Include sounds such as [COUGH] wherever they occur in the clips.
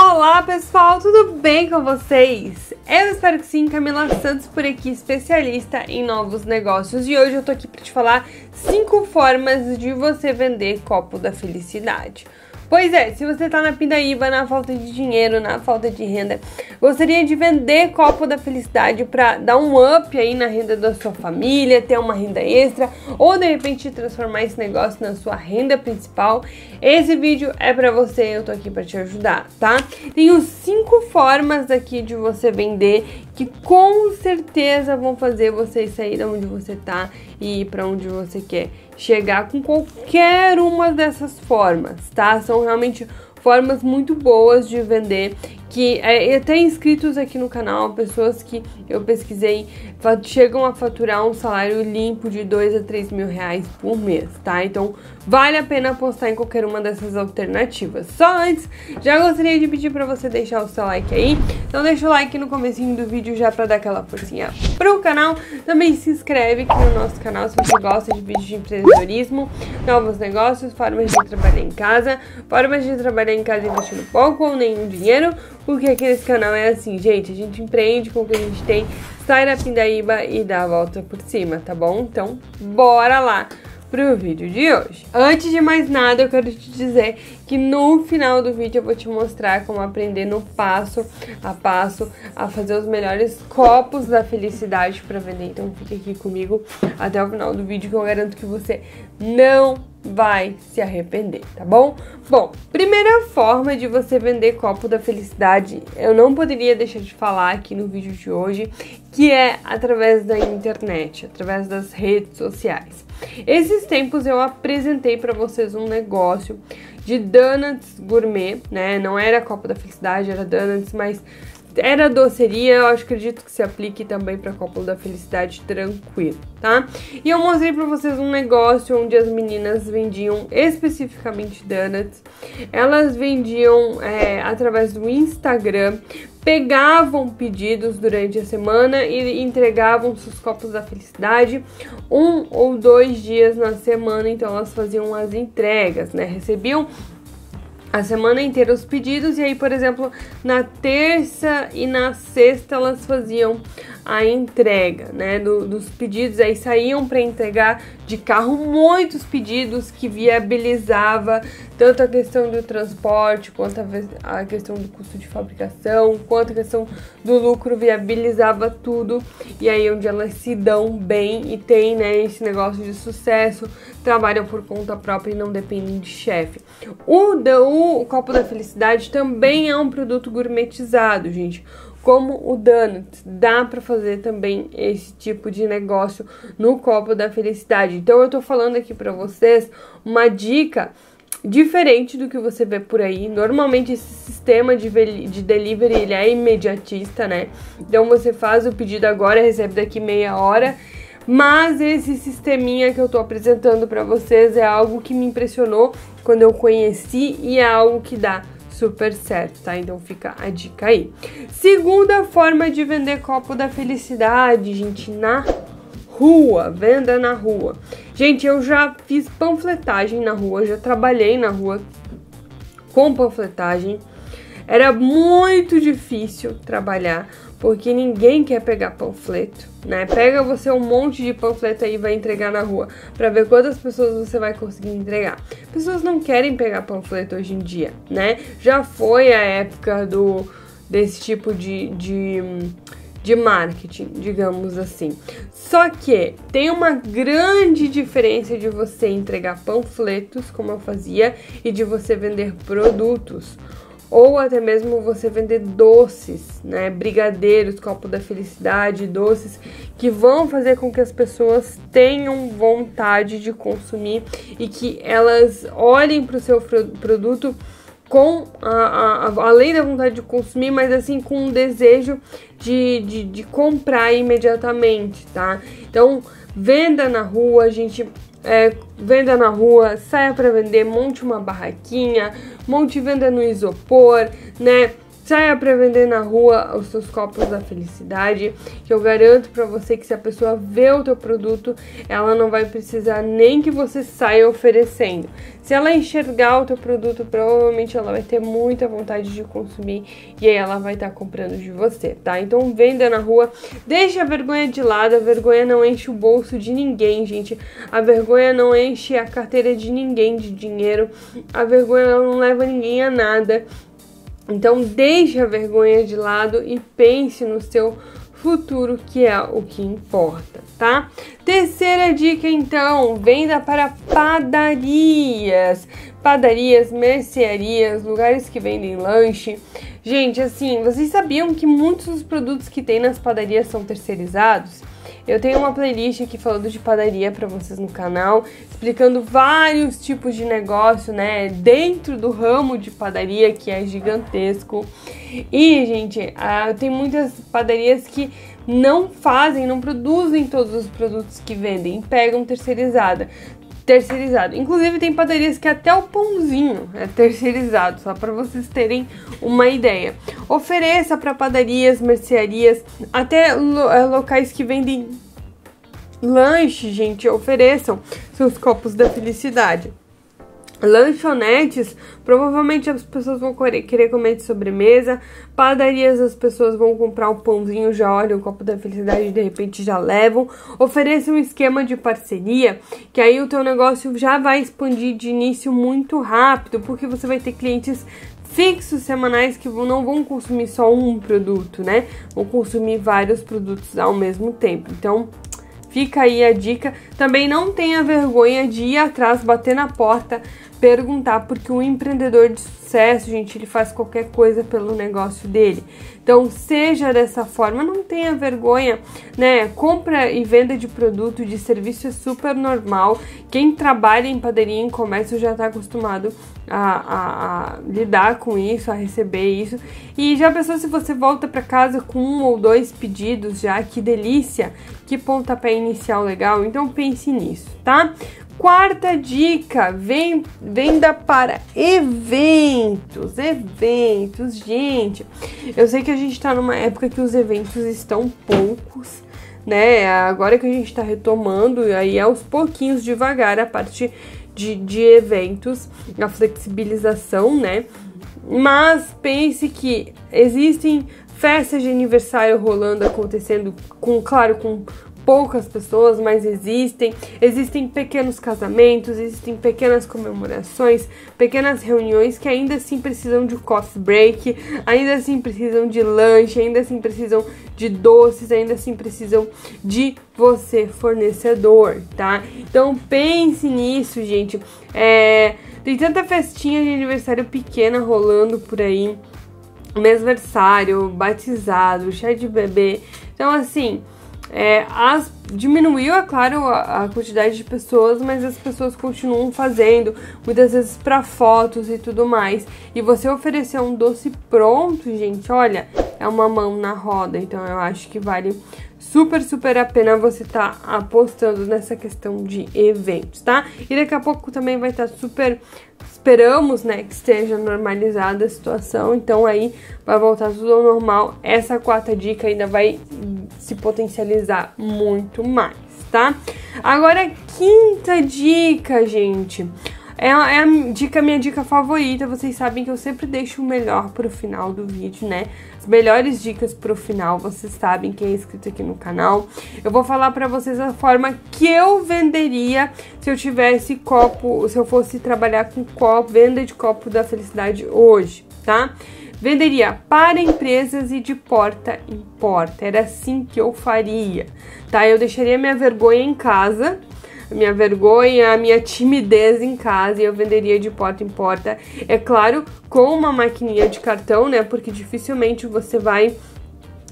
Olá pessoal, tudo bem com vocês? Eu espero que sim, Camila Santos por aqui, especialista em novos negócios e hoje eu tô aqui para te falar cinco formas de você vender copo da felicidade. Pois é, se você tá na pindaíba, na falta de dinheiro, na falta de renda, gostaria de vender copo da felicidade para dar um up aí na renda da sua família, ter uma renda extra ou de repente transformar esse negócio na sua renda principal, esse vídeo é para você, eu tô aqui para te ajudar, tá? Tenho cinco formas aqui de você vender que com certeza vão fazer você sair da onde você tá e ir para onde você quer chegar com qualquer uma dessas formas, tá? São realmente formas muito boas de vender que é, até inscritos aqui no canal, pessoas que eu pesquisei, chegam a faturar um salário limpo de 2 a 3 mil reais por mês, tá? Então vale a pena apostar em qualquer uma dessas alternativas. Só antes, já gostaria de pedir para você deixar o seu like aí, então deixa o like no comecinho do vídeo já para dar aquela forcinha pro canal. Também se inscreve aqui no nosso canal se você gosta de vídeos de empreendedorismo, novos negócios, formas de trabalhar em casa, formas de trabalhar em casa investindo pouco ou nenhum dinheiro, porque aqui nesse canal é assim, gente, a gente empreende com o que a gente tem, sai da pindaíba e dá a volta por cima, tá bom? Então, bora lá! pro vídeo de hoje. Antes de mais nada, eu quero te dizer que no final do vídeo eu vou te mostrar como aprender no passo a passo a fazer os melhores copos da felicidade para vender. Então fique aqui comigo até o final do vídeo que eu garanto que você não vai se arrepender, tá bom? Bom, primeira forma de você vender copo da felicidade, eu não poderia deixar de falar aqui no vídeo de hoje, que é através da internet, através das redes sociais. Esses tempos eu apresentei para vocês um negócio de donuts gourmet, né? Não era copo da felicidade, era donuts, mas era doceria, eu acredito que se aplique também para copo da felicidade tranquilo, tá? E eu mostrei para vocês um negócio onde as meninas vendiam especificamente donuts. Elas vendiam é, através do Instagram, pegavam pedidos durante a semana e entregavam seus copos da felicidade um ou dois dias na semana, então elas faziam as entregas, né? Recebiam a semana inteira os pedidos e aí, por exemplo, na terça e na sexta elas faziam a entrega, né, do, dos pedidos, aí saíam para entregar de carro muitos pedidos que viabilizava tanto a questão do transporte, quanto a, a questão do custo de fabricação, quanto a questão do lucro, viabilizava tudo, e aí onde elas se dão bem e tem, né, esse negócio de sucesso, trabalham por conta própria e não dependem de chefe. O, o, o Copo da Felicidade também é um produto gourmetizado, gente como o Donuts. Dá para fazer também esse tipo de negócio no copo da felicidade. Então eu tô falando aqui para vocês uma dica diferente do que você vê por aí. Normalmente esse sistema de, de delivery ele é imediatista, né? Então você faz o pedido agora, recebe daqui meia hora. Mas esse sisteminha que eu tô apresentando para vocês é algo que me impressionou quando eu conheci e é algo que dá super certo, tá? Então fica a dica aí. Segunda forma de vender copo da felicidade, gente, na rua, venda na rua. Gente, eu já fiz panfletagem na rua, já trabalhei na rua com panfletagem. Era muito difícil trabalhar porque ninguém quer pegar panfleto, né? Pega você um monte de panfleto aí e vai entregar na rua para ver quantas pessoas você vai conseguir entregar. Pessoas não querem pegar panfleto hoje em dia, né? Já foi a época do desse tipo de, de, de marketing, digamos assim. Só que tem uma grande diferença de você entregar panfletos, como eu fazia, e de você vender produtos ou até mesmo você vender doces, né, brigadeiros, copo da felicidade, doces que vão fazer com que as pessoas tenham vontade de consumir e que elas olhem para o seu produto com a, a, a, além da vontade de consumir, mas assim com um desejo de, de, de comprar imediatamente, tá? Então venda na rua, a gente é, venda na rua, saia para vender, monte uma barraquinha, monte venda no isopor, né? Saia para vender na rua os seus copos da felicidade, que eu garanto para você que se a pessoa vê o teu produto, ela não vai precisar nem que você saia oferecendo. Se ela enxergar o teu produto, provavelmente ela vai ter muita vontade de consumir e aí ela vai estar tá comprando de você, tá? Então venda na rua, deixa a vergonha de lado, a vergonha não enche o bolso de ninguém, gente. A vergonha não enche a carteira de ninguém de dinheiro. A vergonha não leva ninguém a nada. Então deixe a vergonha de lado e pense no seu futuro, que é o que importa, tá? Terceira dica então, venda para padarias. Padarias, mercearias, lugares que vendem lanche. Gente, assim, vocês sabiam que muitos dos produtos que tem nas padarias são terceirizados? Eu tenho uma playlist aqui falando de padaria para vocês no canal, explicando vários tipos de negócio, né, dentro do ramo de padaria que é gigantesco. E, gente, ah, tem muitas padarias que não fazem, não produzem todos os produtos que vendem, pegam terceirizada terceirizado. Inclusive tem padarias que até o pãozinho é terceirizado, só para vocês terem uma ideia. Ofereça para padarias, mercearias, até é, locais que vendem lanche, gente, ofereçam seus copos da felicidade lanchonetes, provavelmente as pessoas vão querer comer de sobremesa, padarias as pessoas vão comprar um pãozinho, já olham o copo da felicidade de repente já levam. Ofereça um esquema de parceria, que aí o teu negócio já vai expandir de início muito rápido, porque você vai ter clientes fixos semanais que não vão consumir só um produto, né? Vão consumir vários produtos ao mesmo tempo. Então, Fica aí a dica. Também não tenha vergonha de ir atrás, bater na porta, perguntar, porque o empreendedor de sucesso, gente, ele faz qualquer coisa pelo negócio dele. Então, seja dessa forma, não tenha vergonha, né? Compra e venda de produto, de serviço é super normal. Quem trabalha em padaria, em comércio, já está acostumado a, a, a, lidar com isso, a receber isso. E já pensou se você volta para casa com um ou dois pedidos já? Que delícia! Que pontapé inicial legal. Então, pense nisso, tá? Quarta dica, vem, venda para eventos, eventos, gente. Eu sei que a gente tá numa época que os eventos estão poucos, né? Agora que a gente tá retomando, aí aos pouquinhos, devagar, a parte de, de eventos, a flexibilização, né? Mas pense que existem festas de aniversário rolando, acontecendo, com, claro, com poucas pessoas, mas existem. Existem pequenos casamentos, existem pequenas comemorações, pequenas reuniões que ainda assim precisam de coffee break, ainda assim precisam de lanche, ainda assim precisam de doces, ainda assim precisam de você, fornecedor, tá? Então pense nisso, gente. É, tem tanta festinha de aniversário pequena rolando por aí. Mesversário, batizado, chá de bebê. Então, assim, é, as, diminuiu, é claro, a, a, quantidade de pessoas, mas as pessoas continuam fazendo, muitas vezes para fotos e tudo mais. E você oferecer um doce pronto, gente, olha, é uma mão na roda. Então eu acho que vale super, super a pena você estar tá apostando nessa questão de eventos, tá? E daqui a pouco também vai estar tá super esperamos, né, que esteja normalizada a situação, então aí vai voltar tudo ao normal. Essa quarta dica ainda vai se potencializar muito mais, tá? Agora, quinta dica, gente. É, é a dica, minha dica favorita. Vocês sabem que eu sempre deixo o melhor pro final do vídeo, né? As melhores dicas pro final, vocês sabem quem é inscrito aqui no canal. Eu vou falar pra vocês a forma que eu venderia se eu tivesse copo, se eu fosse trabalhar com copo, venda de copo da felicidade hoje, tá? Venderia para empresas e de porta em porta. Era assim que eu faria, tá? Eu deixaria minha vergonha em casa a minha vergonha, a minha timidez em casa e eu venderia de porta em porta. É claro, com uma maquininha de cartão, né? Porque dificilmente você vai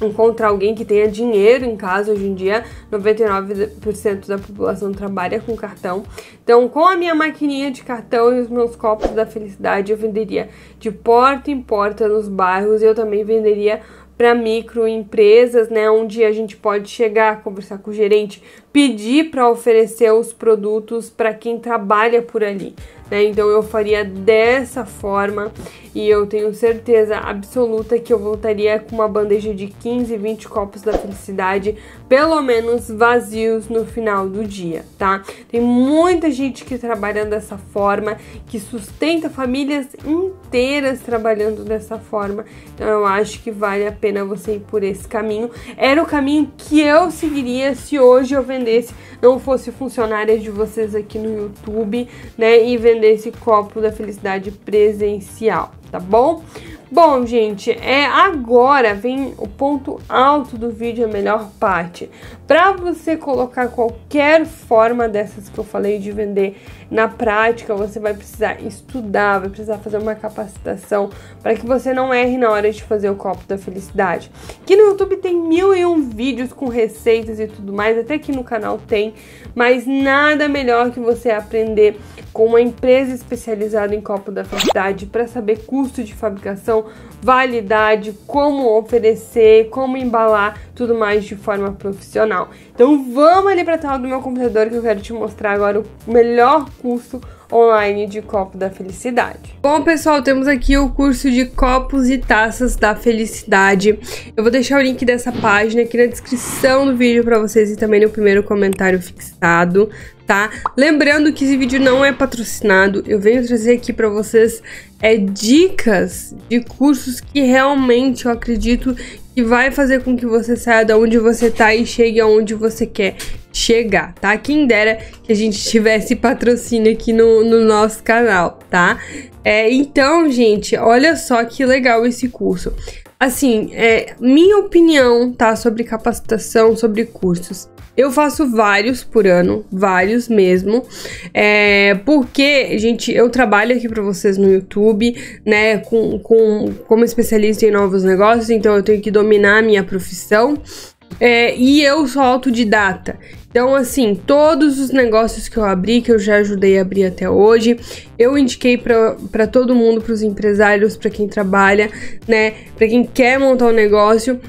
encontrar alguém que tenha dinheiro em casa hoje em dia, 99% da população trabalha com cartão. Então, com a minha maquininha de cartão e os meus copos da felicidade, eu venderia de porta em porta nos bairros. Eu também venderia para microempresas, né, onde a gente pode chegar, conversar com o gerente, pedir para oferecer os produtos para quem trabalha por ali. Né? Então eu faria dessa forma e eu tenho certeza absoluta que eu voltaria com uma bandeja de 15, 20 copos da felicidade, pelo menos vazios no final do dia, tá? Tem muita gente que trabalha dessa forma, que sustenta famílias inteiras trabalhando dessa forma. Então eu acho que vale a pena você ir por esse caminho. Era o caminho que eu seguiria se hoje eu vendesse, não fosse funcionária de vocês aqui no YouTube, né, e vendesse copo da felicidade presencial tá bom? Bom, gente, é agora vem o ponto alto do vídeo, a melhor parte. Para você colocar qualquer forma dessas que eu falei de vender na prática, você vai precisar estudar, vai precisar fazer uma capacitação para que você não erre na hora de fazer o copo da felicidade. Aqui no YouTube tem mil e um vídeos com receitas e tudo mais, até aqui no canal tem, mas nada melhor que você aprender com uma empresa especializada em copo da felicidade para saber custo de fabricação, validade, como oferecer, como embalar, tudo mais de forma profissional. Então vamos ali para a tela do meu computador que eu quero te mostrar agora o melhor curso online de copo da felicidade. Bom, pessoal, temos aqui o curso de copos e taças da felicidade. Eu vou deixar o link dessa página aqui na descrição do vídeo para vocês e também no primeiro comentário fixado, tá? Lembrando que esse vídeo não é patrocinado, eu venho trazer aqui para vocês é dicas de cursos que realmente eu acredito que vai fazer com que você saia da onde você tá e chegue aonde você quer chegar, tá? Quem dera que a gente tivesse patrocínio aqui no, no nosso canal, tá? É, então, gente, olha só que legal esse curso. Assim, é, minha opinião, tá? Sobre capacitação, sobre cursos. Eu faço vários por ano, vários mesmo. É, porque, gente, eu trabalho aqui para vocês no YouTube, né, com, com, como especialista em novos negócios, então eu tenho que dominar a minha profissão. É, e eu sou autodidata. Então, assim, todos os negócios que eu abri, que eu já ajudei a abrir até hoje, eu indiquei para todo mundo, para os empresários, para quem trabalha, né, para quem quer montar um negócio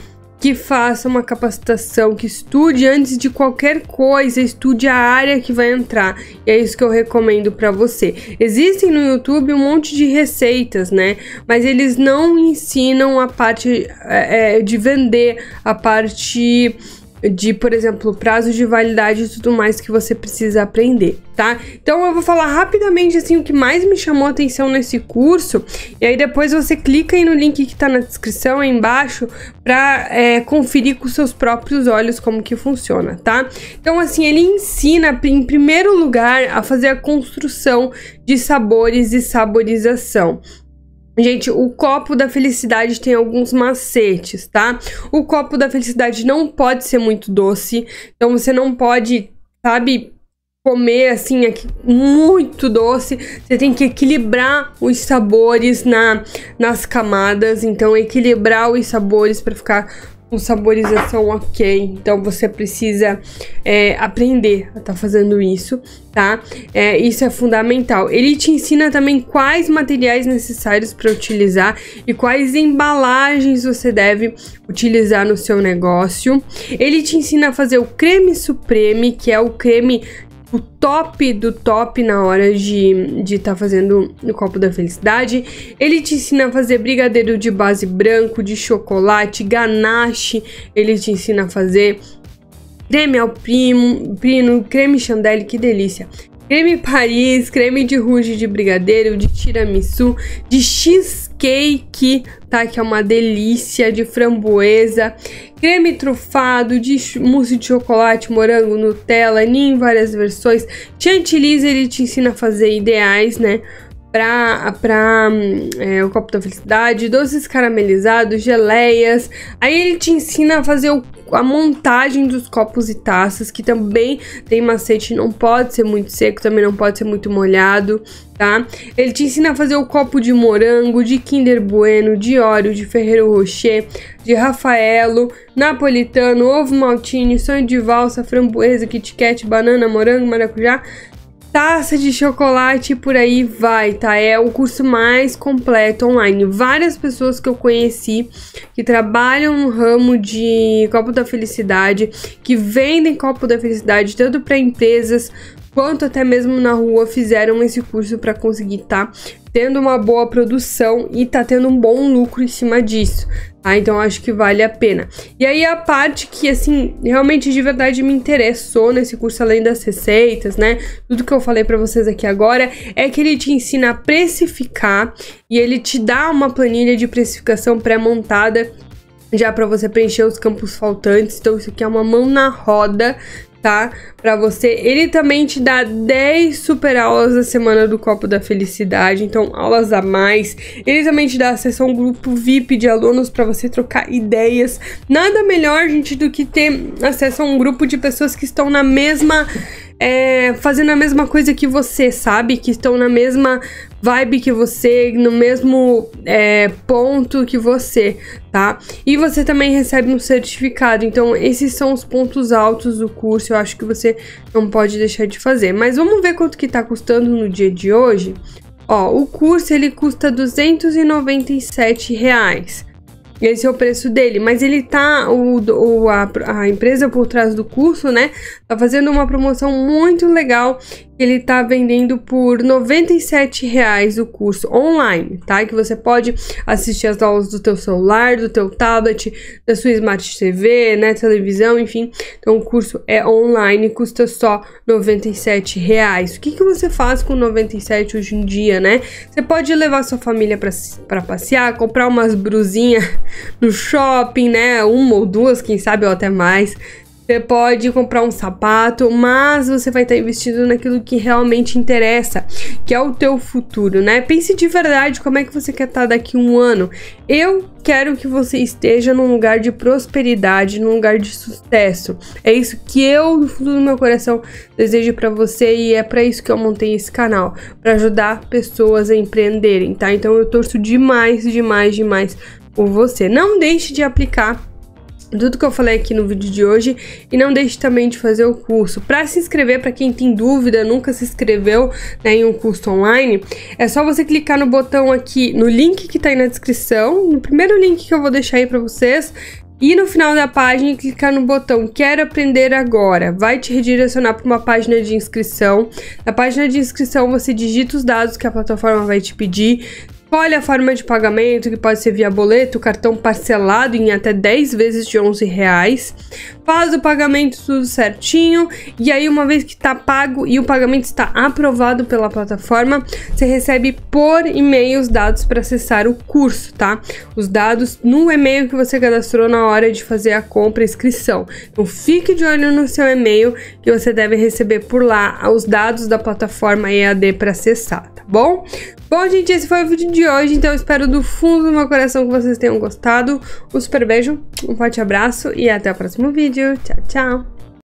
que faça uma capacitação, que estude antes de qualquer coisa, estude a área que vai entrar. E é isso que eu recomendo para você. Existem no YouTube um monte de receitas, né? Mas eles não ensinam a parte é, é de vender, a parte de, por exemplo, prazo de validade e tudo mais que você precisa aprender, tá? Então eu vou falar rapidamente assim o que mais me chamou a atenção nesse curso e aí depois você clica aí no link que tá na descrição aí embaixo para é, conferir com seus próprios olhos como que funciona, tá? Então assim ele ensina em primeiro lugar a fazer a construção de sabores e saborização. Gente, o copo da felicidade tem alguns macetes, tá? O copo da felicidade não pode ser muito doce, então você não pode, sabe, comer assim aqui, muito doce. Você tem que equilibrar os sabores na, nas camadas, então equilibrar os sabores para ficar com saborização ok. Então você precisa é, aprender a estar tá fazendo isso, tá? É, isso é fundamental. Ele te ensina também quais materiais necessários para utilizar e quais embalagens você deve utilizar no seu negócio. Ele te ensina a fazer o creme supreme, que é o creme o top do top na hora de estar de tá fazendo o copo da felicidade. Ele te ensina a fazer brigadeiro de base branco, de chocolate, ganache. Ele te ensina a fazer creme ao primo, primo creme chandelle, que delícia. Creme Paris, creme de rouge de brigadeiro, de tiramisu, de cheesecake, tá? Que é uma delícia, de framboesa, creme trufado, de mousse de chocolate, morango, Nutella, em várias versões. Chantilly, ele te ensina a fazer ideais, né? Pra, pra é, o copo da felicidade, doces caramelizados, geleias. Aí ele te ensina a fazer o a montagem dos copos e taças, que também tem macete, não pode ser muito seco, também não pode ser muito molhado, tá? Ele te ensina a fazer o copo de morango, de Kinder Bueno, de Oreo, de Ferreiro Rocher, de Rafaelo, napolitano, ovo maltine, sonho de valsa, framboesa, Kit Kat, banana, morango, maracujá. Taça de chocolate por aí vai, tá? É o curso mais completo online. Várias pessoas que eu conheci que trabalham no ramo de copo da felicidade, que vendem copo da felicidade tanto para empresas quanto até mesmo na rua fizeram esse curso para conseguir tá tendo uma boa produção e tá tendo um bom lucro em cima disso. Tá? Então acho que vale a pena. E aí a parte que assim, realmente de verdade me interessou nesse curso além das receitas, né? Tudo que eu falei para vocês aqui agora é que ele te ensina a precificar e ele te dá uma planilha de precificação pré-montada já para você preencher os campos faltantes. Então isso aqui é uma mão na roda tá? Para você. Ele também te dá 10 super aulas da semana do Copo da Felicidade, então aulas a mais. Ele também te dá acesso a um grupo VIP de alunos para você trocar ideias. Nada melhor, gente, do que ter acesso a um grupo de pessoas que estão na mesma é, fazendo a mesma coisa que você, sabe? Que estão na mesma vibe que você, no mesmo é, ponto que você, tá? E você também recebe um certificado. Então, esses são os pontos altos do curso. Eu acho que você não pode deixar de fazer. Mas vamos ver quanto que tá custando no dia de hoje. Ó, o curso ele custa 297 reais. Esse é o preço dele, mas ele tá. O, o, a, a empresa por trás do curso, né? Tá fazendo uma promoção muito legal ele tá vendendo por R$ 97,00 o curso online, tá? Que você pode assistir as aulas do teu celular, do teu tablet, da sua Smart TV, né, televisão, enfim. Então o curso é online, custa só R$ 97,00. O que que você faz com 97 hoje em dia, né? Você pode levar sua família para passear, comprar umas brusinhas [LAUGHS] no shopping, né? Uma ou duas, quem sabe ou até mais você pode comprar um sapato, mas você vai estar investindo naquilo que realmente interessa, que é o teu futuro, né? Pense de verdade como é que você quer estar daqui um ano. Eu quero que você esteja num lugar de prosperidade, num lugar de sucesso. É isso que eu, no fundo do meu coração, desejo para você e é para isso que eu montei esse canal, para ajudar pessoas a empreenderem, tá? Então eu torço demais, demais, demais por você. Não deixe de aplicar tudo que eu falei aqui no vídeo de hoje e não deixe também de fazer o curso. Para se inscrever, para quem tem dúvida, nunca se inscreveu né, em um curso online, é só você clicar no botão aqui, no link que tá aí na descrição, no primeiro link que eu vou deixar aí para vocês, e no final da página clicar no botão Quero aprender agora. Vai te redirecionar para uma página de inscrição. Na página de inscrição você digita os dados que a plataforma vai te pedir. Escolhe a forma de pagamento, que pode ser via boleto, cartão parcelado em até 10 vezes de 11 reais. Faz o pagamento tudo certinho e aí uma vez que está pago e o pagamento está aprovado pela plataforma, você recebe por e-mail os dados para acessar o curso, tá? Os dados no e-mail que você cadastrou na hora de fazer a compra e inscrição. Então fique de olho no seu e-mail que você deve receber por lá os dados da plataforma EAD para acessar, tá bom? Bom, gente, esse foi o vídeo de hoje, então espero do fundo do meu coração que vocês tenham gostado. Um super beijo, um forte abraço e até o próximo vídeo. Tchau, tchau!